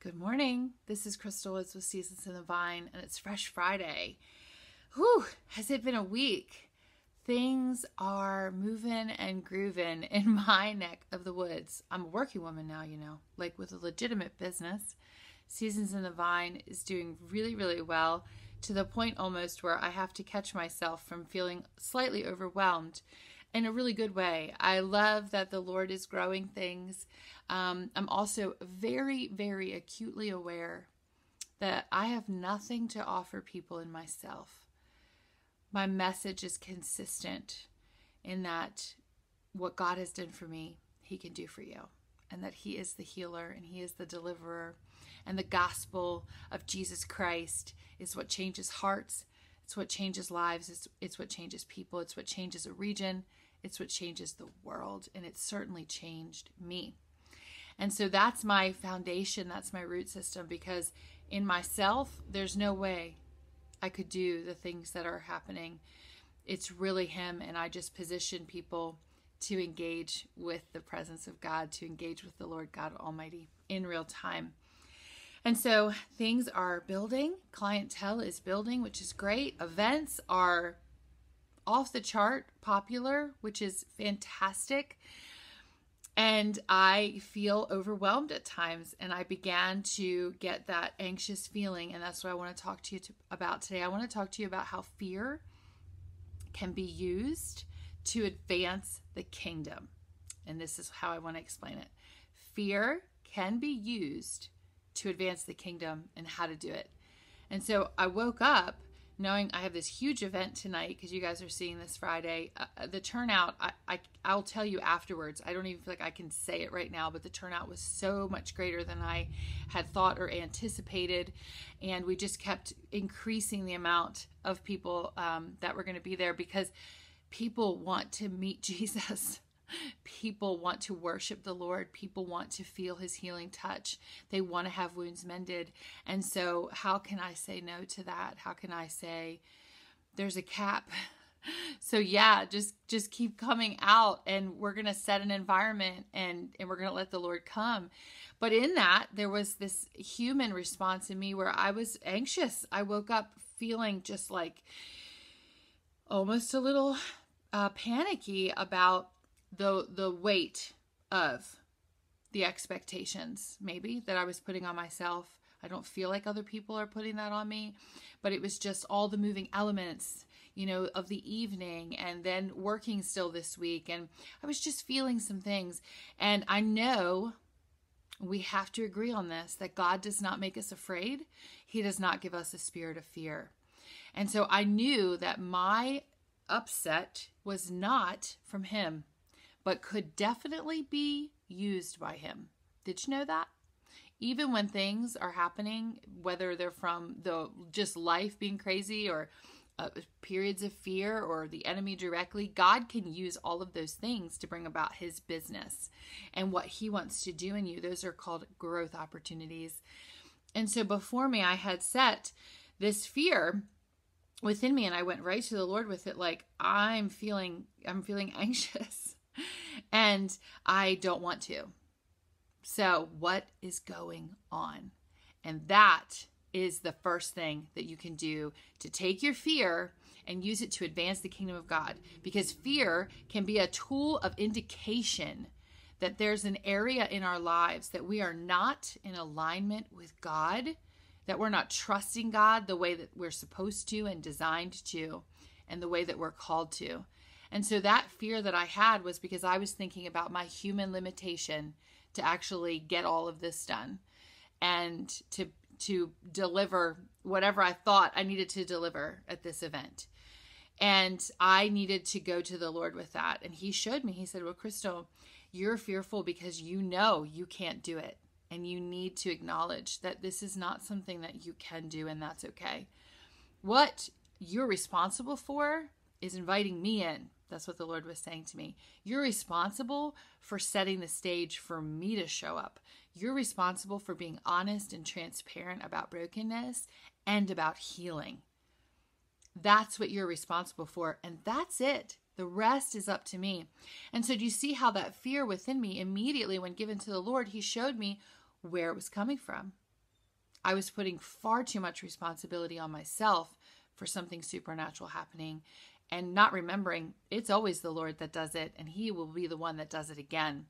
Good morning. This is Krystal Woods with Seasons in the Vine, and it's Fresh Friday. Whew, has it been a week? Things are moving and grooving in my neck of the woods. I'm a working woman now, you know, like with a legitimate business. Seasons in the Vine is doing really, really well to the point almost where I have to catch myself from feeling slightly overwhelmed in a really good way. I love that the Lord is growing things. Um, I'm also very, very acutely aware that I have nothing to offer people in myself. My message is consistent in that what God has done for me, He can do for you, and that He is the healer and He is the deliverer. And the gospel of Jesus Christ is what changes hearts, it's what changes lives, it's, it's what changes people, it's what changes a region, it's what changes the world, and it certainly changed me. And so that's my foundation, that's my root system because in myself, there's no way I could do the things that are happening. It's really Him, and I just position people to engage with the presence of God, to engage with the Lord God Almighty in real time. And so things are building, clientele is building, which is great. Events are off the chart popular, which is fantastic. And I feel overwhelmed at times, and I began to get that anxious feeling. And that's what I want to talk to you to, about today. I want to talk to you about how fear can be used to advance the kingdom. And this is how I want to explain it fear can be used to advance the kingdom and how to do it. And so I woke up knowing I have this huge event tonight because you guys are seeing this Friday. Uh, uh, the turnout, I, I I'll tell you afterwards. I don't even feel like I can say it right now, but the turnout was so much greater than I had thought or anticipated, and we just kept increasing the amount of people um, that were going to be there because people want to meet Jesus. People want to worship the Lord. People want to feel his healing touch. They want to have wounds mended. And so, how can I say no to that? How can I say there's a cap? So yeah, just just keep coming out and we're going to set an environment and and we're going to let the Lord come. But in that, there was this human response in me where I was anxious. I woke up feeling just like almost a little uh, panicky about the the weight of the expectations maybe that I was putting on myself. I don't feel like other people are putting that on me, but it was just all the moving elements, you know, of the evening and then working still this week and I was just feeling some things and I know we have to agree on this that God does not make us afraid. He does not give us a spirit of fear. And so I knew that my upset was not from him but could definitely be used by him. Did you know that? Even when things are happening, whether they're from the just life being crazy or uh, periods of fear or the enemy directly, God can use all of those things to bring about his business and what he wants to do in you. Those are called growth opportunities. And so before me, I had set this fear within me and I went right to the Lord with it like I'm feeling I'm feeling anxious and I don't want to. So, what is going on? And that is the first thing that you can do to take your fear and use it to advance the kingdom of God. Because fear can be a tool of indication that there's an area in our lives that we are not in alignment with God, that we're not trusting God the way that we're supposed to and designed to, and the way that we're called to. And so that fear that I had was because I was thinking about my human limitation to actually get all of this done and to to deliver whatever I thought I needed to deliver at this event. And I needed to go to the Lord with that. And he showed me, he said, Well, Krystal, you're fearful because you know you can't do it. And you need to acknowledge that this is not something that you can do, and that's okay. What you're responsible for is inviting me in that's what the Lord was saying to me. You're responsible for setting the stage for me to show up. You're responsible for being honest and transparent about brokenness and about healing. That's what you're responsible for. And that's it. The rest is up to me. And so, do you see how that fear within me, immediately when given to the Lord, He showed me where it was coming from? I was putting far too much responsibility on myself for something supernatural happening and not remembering it's always the Lord that does it and He will be the one that does it again.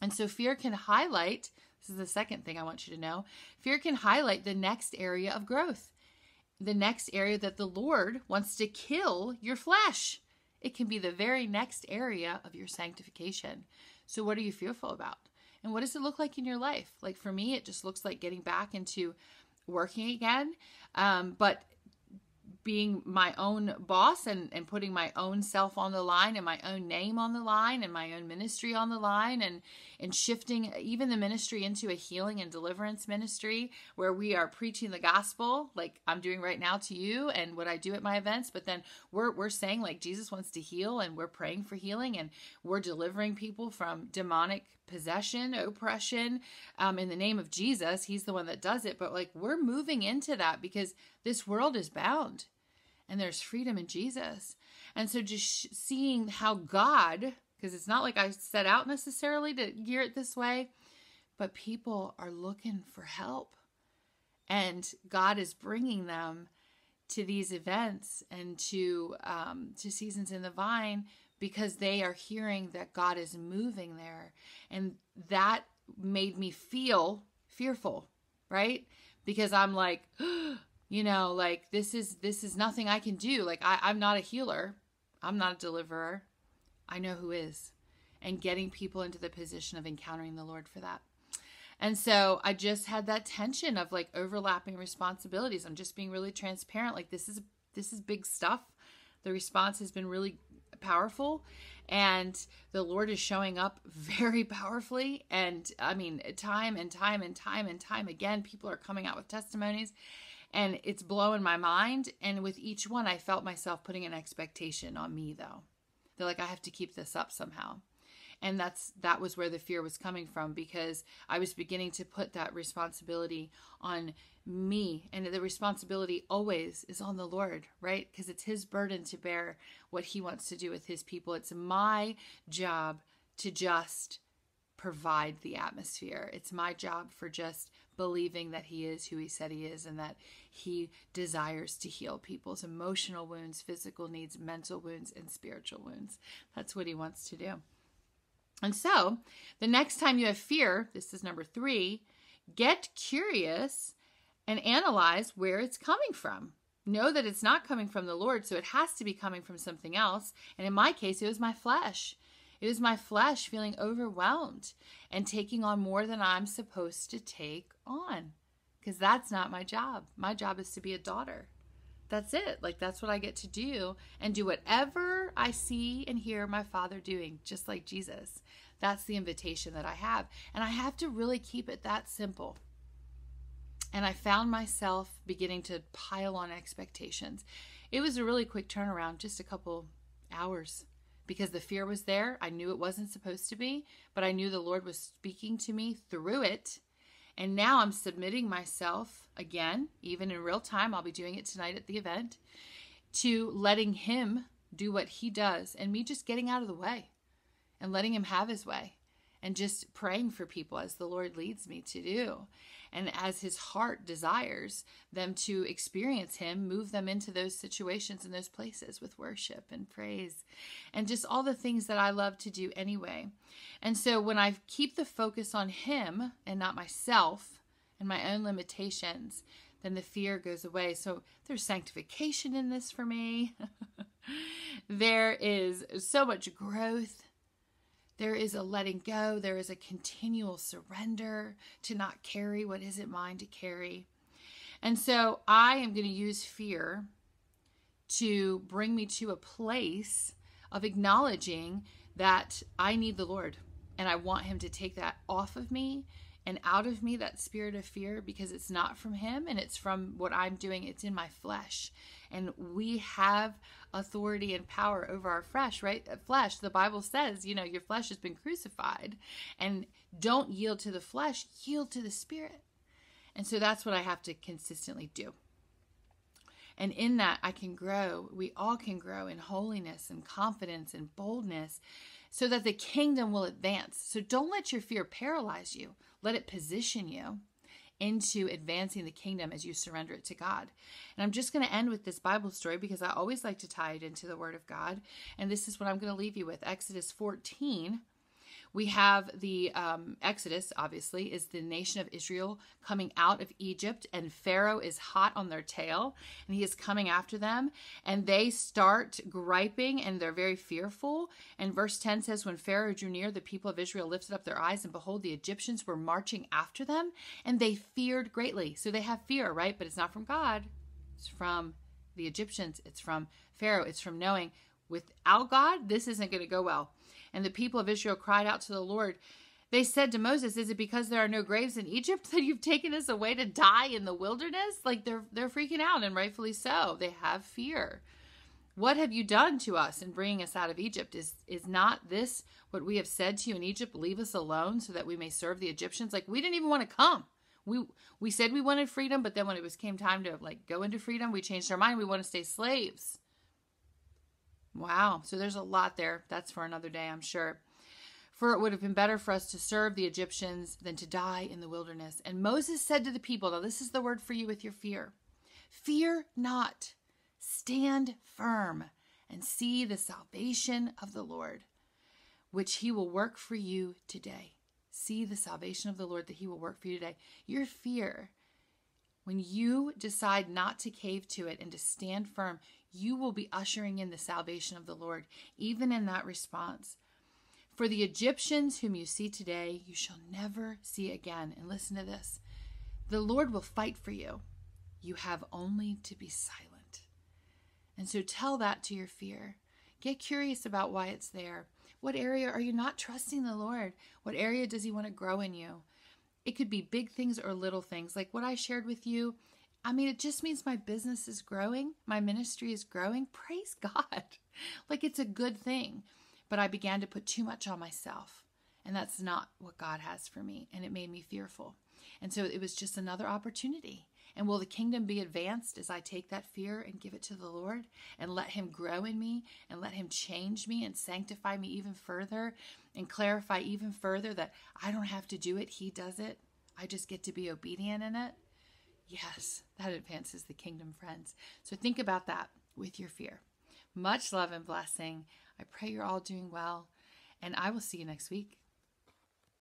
And so fear can highlight this is the second thing I want you to know fear can highlight the next area of growth, the next area that the Lord wants to kill your flesh. It can be the very next area of your sanctification. So, what are you fearful about? And what does it look like in your life? Like for me, it just looks like getting back into working again. Um, but being my own boss and, and putting my own self on the line and my own name on the line and my own ministry on the line and and shifting even the ministry into a healing and deliverance ministry where we are preaching the gospel like I'm doing right now to you and what I do at my events but then we're we're saying like Jesus wants to heal and we're praying for healing and we're delivering people from demonic possession, oppression, um, in the name of Jesus. He's the one that does it. But like we're moving into that because this world is bound and there's freedom in Jesus. And so just seeing how God, because it's not like I set out necessarily to gear it this way, but people are looking for help. And God is bringing them to these events and to um, to seasons in the vine because they are hearing that God is moving there, and that made me feel fearful, right? Because I'm like, you know like this is this is nothing i can do. Like I, i'm not a healer. I'm not a deliverer. I know who is. And getting people into the position of encountering the lord for that. And so i just had that tension of like overlapping responsibilities. I'm just being really transparent. Like this is this is big stuff. The response has been really powerful. And the lord is showing up very powerfully. And i mean time and time and time and time again people are coming out with testimonies and it's blowing my mind. And with each one, I felt myself putting an expectation on me, though. They're like, I have to keep this up somehow. And that's that was where the fear was coming from because I was beginning to put that responsibility on me. And the responsibility always is on the Lord, right? Because it's His burden to bear what He wants to do with His people. It's my job to just provide the atmosphere. It's my job for just believing that he is who he said he is and that he desires to heal people's emotional wounds, physical needs, mental wounds, and spiritual wounds. That's what he wants to do. And so, the next time you have fear, this is number three, get curious and analyze where it's coming from. Know that it's not coming from the Lord, so it has to be coming from something else. And in my case, it was my flesh. It was my flesh feeling overwhelmed and taking on more than I'm supposed to take on because that's not my job. My job is to be a daughter. That's it. Like, that's what I get to do and do whatever I see and hear my father doing, just like Jesus. That's the invitation that I have. And I have to really keep it that simple. And I found myself beginning to pile on expectations. It was a really quick turnaround, just a couple hours because the fear was there. I knew it wasn't supposed to be, but I knew the Lord was speaking to me through it. And now I'm submitting myself again, even in real time. I'll be doing it tonight at the event to letting Him do what He does and me just getting out of the way and letting Him have His way and just praying for people as the Lord leads me to do and as his heart desires them to experience him, move them into those situations and those places with worship and praise and just all the things that I love to do anyway. And so when I keep the focus on him and not myself and my own limitations, then the fear goes away. So there's sanctification in this for me. there is so much growth there is a letting go, there is a continual surrender to not carry what isn't mine to carry. And so I am going to use fear to bring me to a place of acknowledging that I need the Lord and I want Him to take that off of me and out of me, that spirit of fear, because it's not from Him and it's from what I'm doing. It's in my flesh. And we have authority and power over our flesh, right? Uh, flesh, the Bible says, you know, your flesh has been crucified. And don't yield to the flesh, yield to the spirit. And so that's what I have to consistently do. And in that, I can grow. We all can grow in holiness and confidence and boldness so that the kingdom will advance. So don't let your fear paralyze you, let it position you into advancing the kingdom as you surrender it to God. And I'm just going to end with this Bible story because I always like to tie it into the Word of God. And this is what I'm going to leave you with Exodus 14 we have the um, Exodus, obviously, is the nation of Israel coming out of Egypt, and Pharaoh is hot on their tail, and he is coming after them. And they start griping, and they're very fearful. And verse 10 says, When Pharaoh drew near, the people of Israel lifted up their eyes, and behold, the Egyptians were marching after them, and they feared greatly. So they have fear, right? But it's not from God, it's from the Egyptians, it's from Pharaoh, it's from knowing without God, this isn't going to go well and the people of Israel cried out to the Lord. They said to Moses, "Is it because there are no graves in Egypt that you've taken us away to die in the wilderness?" Like they're they're freaking out and rightfully so. They have fear. What have you done to us in bringing us out of Egypt? Is is not this what we have said to you in Egypt? Leave us alone so that we may serve the Egyptians. Like we didn't even want to come. We we said we wanted freedom, but then when it was came time to like go into freedom, we changed our mind. We want to stay slaves. Wow. So there's a lot there. That's for another day, I'm sure. For it would have been better for us to serve the Egyptians than to die in the wilderness. And Moses said to the people, Now, this is the word for you with your fear Fear not, stand firm, and see the salvation of the Lord, which he will work for you today. See the salvation of the Lord that he will work for you today. Your fear, when you decide not to cave to it and to stand firm, you will be ushering in the salvation of the Lord, even in that response. For the Egyptians whom you see today, you shall never see again. And listen to this the Lord will fight for you. You have only to be silent. And so tell that to your fear. Get curious about why it's there. What area are you not trusting the Lord? What area does He want to grow in you? It could be big things or little things, like what I shared with you I mean, it just means my business is growing, my ministry is growing. Praise God. Like it's a good thing. But I began to put too much on myself. And that's not what God has for me. And it made me fearful. And so it was just another opportunity. And will the kingdom be advanced as I take that fear and give it to the Lord and let Him grow in me and let Him change me and sanctify me even further and clarify even further that I don't have to do it, He does it. I just get to be obedient in it. Yes, that advances the kingdom, friends. So think about that with your fear. Much love and blessing. I pray you're all doing well, and I will see you next week.